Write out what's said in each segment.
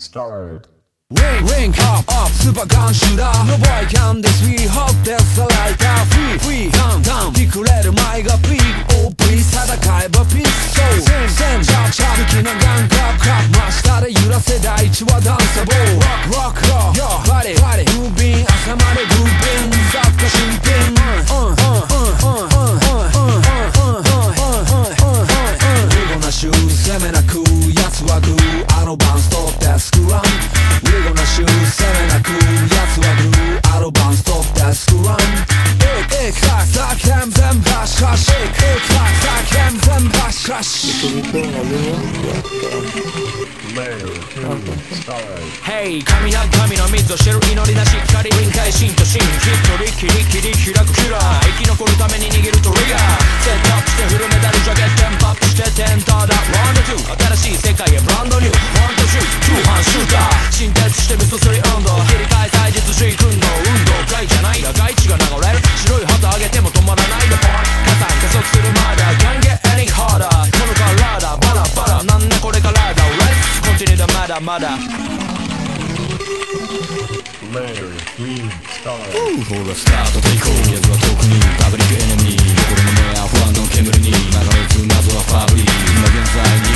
start. Ring, ring, up, up, super gun shooter. Nobody can this, we hope that's like a free. Hey 神な神の水を知る祈りなし光臨界心と心きっと力り開くキラー。生き残るために逃げるトリガー。セットアップしてフルメダルまだーほスタートでいこは遠くにパブリックエネミー心の目は不安の煙に流れる謎はファブリー今現在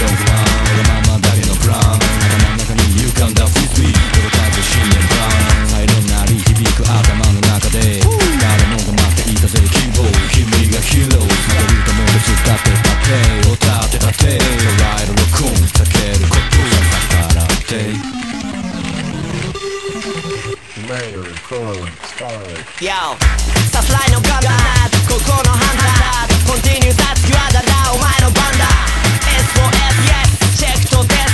following, following. Yo, さすらいのガンダーここのハンダー Continue 脱き技だお前の番だ S4S yes. チェックとテスト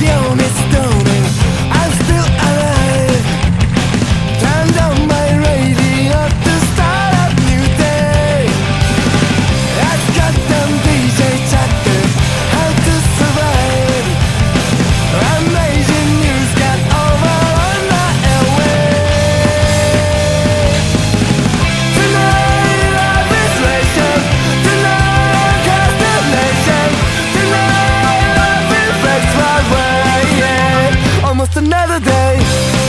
deu nesse tão another day.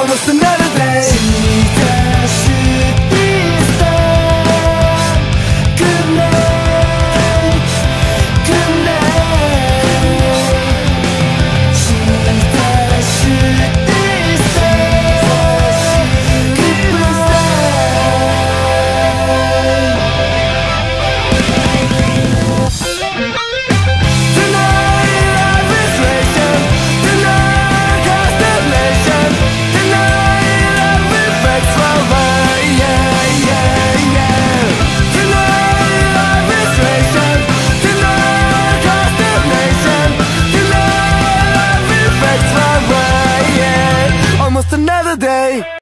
Almost another day